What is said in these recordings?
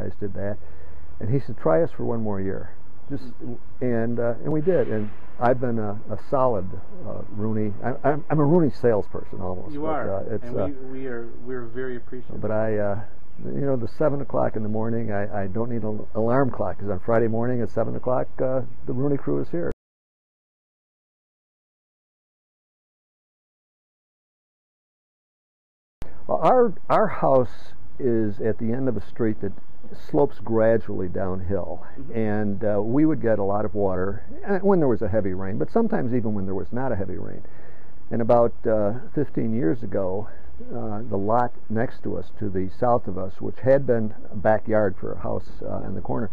guys did that. And he said, try us for one more year. Just and uh, and we did. And I've been a, a solid uh, Rooney. I, I'm, I'm a Rooney salesperson almost. You but, are, Uh, and uh, we, we are we're very appreciative. but I, uh, you know, the seven o'clock in the morning, I, I don't need an alarm clock because on Friday morning at seven o'clock, uh, the Rooney crew is here. Well, our our house is at the end of a street that slopes gradually downhill, and uh, we would get a lot of water uh, when there was a heavy rain, but sometimes even when there was not a heavy rain. And about uh, 15 years ago, uh, the lot next to us, to the south of us, which had been a backyard for a house uh, in the corner,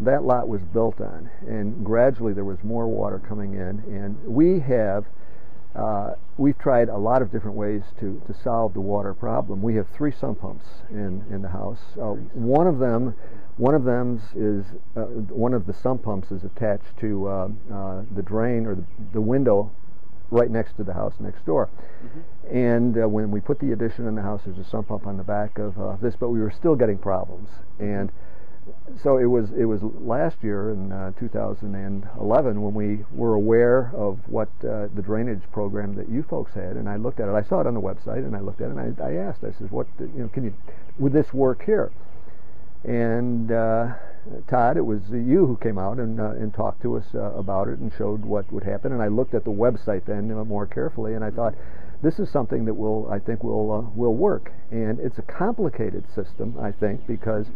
that lot was built on, and gradually there was more water coming in, and we have. We've tried a lot of different ways to, to solve the water problem. We have three sump pumps in, in the house. Uh, one of them, one of them is uh, one of the sump pumps is attached to uh, uh, the drain or the, the window right next to the house next door. And uh, when we put the addition in the house, there's a sump pump on the back of uh, this, but we were still getting problems. And so it was it was last year in uh, 2011 when we were aware of what uh, the drainage program that you folks had, and I looked at it. I saw it on the website, and I looked at it, and I, I asked. I said, "What you know? Can you would this work here?" And uh, Todd, it was you who came out and uh, and talked to us uh, about it and showed what would happen. And I looked at the website then uh, more carefully, and I thought. This is something that will, I think, will uh, will work, and it's a complicated system, I think, because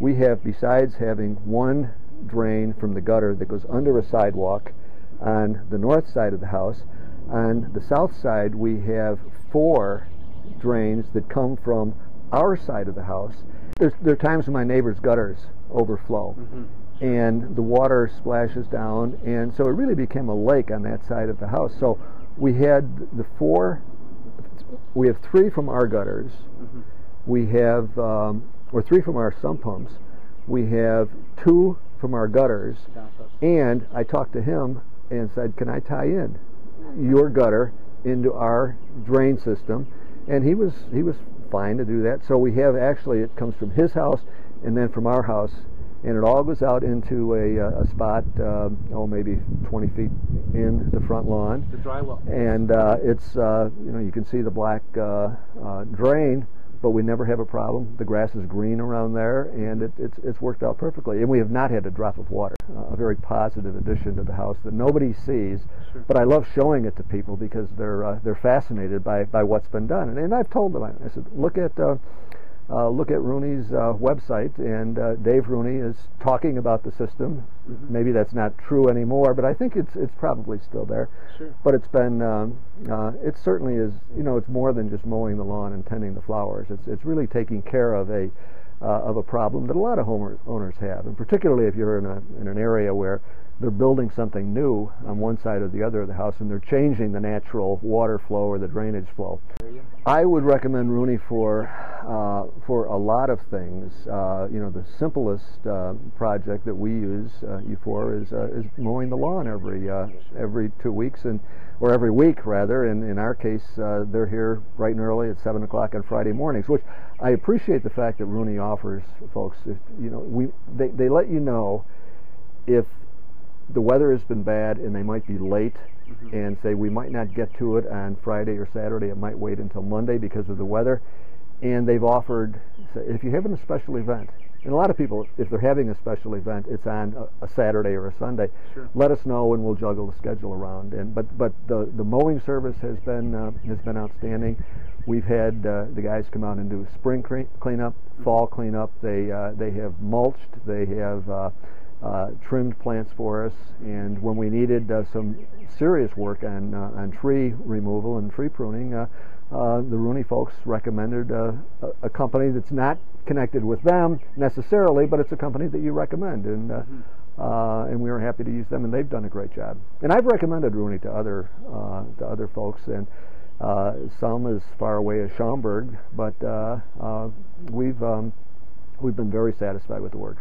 we have, besides having one drain from the gutter that goes under a sidewalk on the north side of the house, on the south side we have four drains that come from our side of the house. There's, there are times when my neighbor's gutters overflow and the water splashes down, and so it really became a lake on that side of the house. So we had the four, we have three from our gutters, we have, um, or three from our sump pumps, we have two from our gutters, and I talked to him and said, "Can I tie in your gutter into our drain system?" And he was he was fine to do that. So we have actually it comes from his house and then from our house, and it all goes out into a, uh, a spot, uh, oh maybe 20 feet in the front lawn the dry well. and uh, it's uh, you know you can see the black uh, uh, drain, but we never have a problem. The grass is green around there, and it, it's it's worked out perfectly. And we have not had a drop of water. Uh, a very positive addition to the house that nobody sees, Sure. but I love showing it to people because they're uh, they're fascinated by, by what's been done. And, and I've told them I said look at. Uh, uh, look at Rooney's uh, website, and uh, Dave Rooney is talking about the system. Maybe that's not true anymore, but I think it's it's probably still there. Sure. But it's been um, uh, it certainly is. You know, it's more than just mowing the lawn and tending the flowers. It's it's really taking care of a uh, of a problem that a lot of homeowners owners have, and particularly if you're in a in an area where they're building something new on one side or the other of the house, and they're changing the natural water flow or the drainage flow. I would recommend Rooney for uh, for a lot of things. Uh, you know, the simplest uh, project that we use uh, you for is uh, is mowing the lawn every uh, every two weeks and or every week rather. And in our case, uh, they're here bright and early at seven o'clock on Friday mornings, which I appreciate the fact that Rooney offers folks. If, you know, we they they let you know if the weather has been bad and they might be late and say we might not get to it on Friday or Saturday, it might wait until Monday because of the weather. And they've offered, so if you're having a special event, and a lot of people, if they're having a special event, it's on a, a Saturday or a Sunday. Sure. Let us know and we'll juggle the schedule around. And but but the the mowing service has been uh, has been outstanding. We've had uh, the guys come out and do spring clean- cleanup, fall cleanup. They uh, they have mulched. They have uh, uh, trimmed plants for us, and when we needed uh, some serious work on uh, on tree removal and tree pruning, uh, the Rooney folks recommended uh, a, a company that's not connected with them necessarily, but it's a company that you recommend, and uh, uh, and we were happy to use them, and they've done a great job. And I've recommended Rooney to other uh, to other folks, and uh, some as far away as Schaumburg, but uh, uh, we've um, we've been very satisfied with the work.